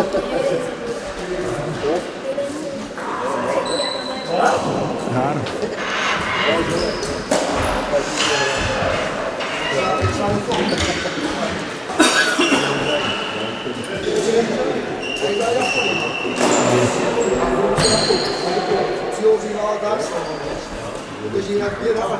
Raro. Orijinal ders. Orijinal bir ama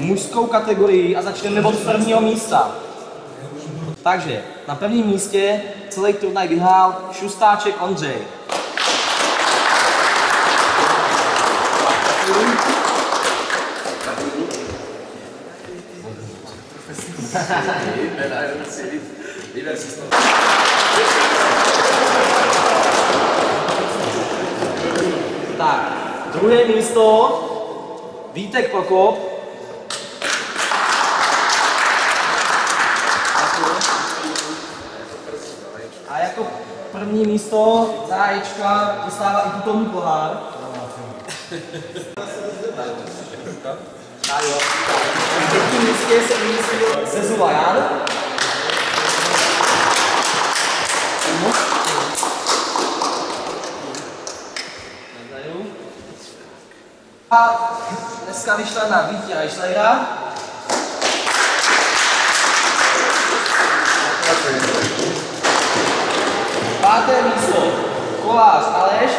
mužskou kategorii a začneme od prvního místa. Takže na prvním místě celý turnaj vyhrál Šustáček Ondřej. Tak, druhé místo Vítek Prokop. A jako první místo záječka dostává i tutovní pohár. Jo. Na třetím místě se umístil. A dneska vyšla na Vítě Eichleira. Páté místo Kolář Aleš.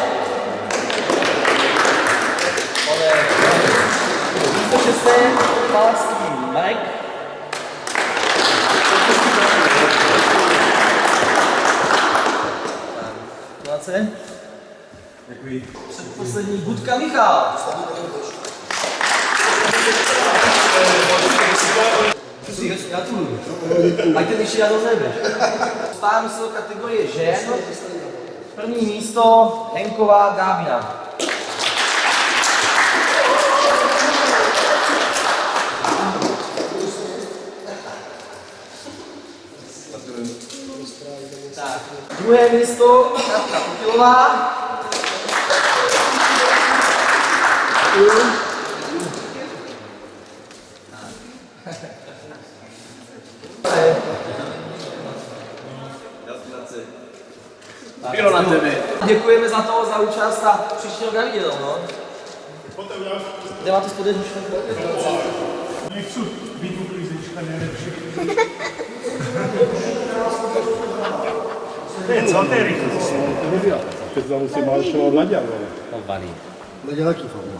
Místo šesté Palacký Marek. Gratulace. Děkuji. Předposlední Budka Michal. Gratuluju. Ať ten ještě já rozebeš. Stává místo kategorie žen. První místo Henková Gábina. Druhé místo Katka Potilová. Bylo za to, za účast a příští rok na viděl, no. Kde máte spodek Nechci být uklízečka nejlepší. To je co, to je rychlost. Teď tam musí Maršova Naďa, vole. Naděl jaký formu?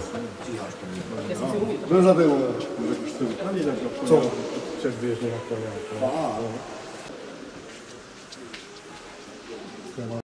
Byl zabil. Co? Předběžně na to nějak. no. To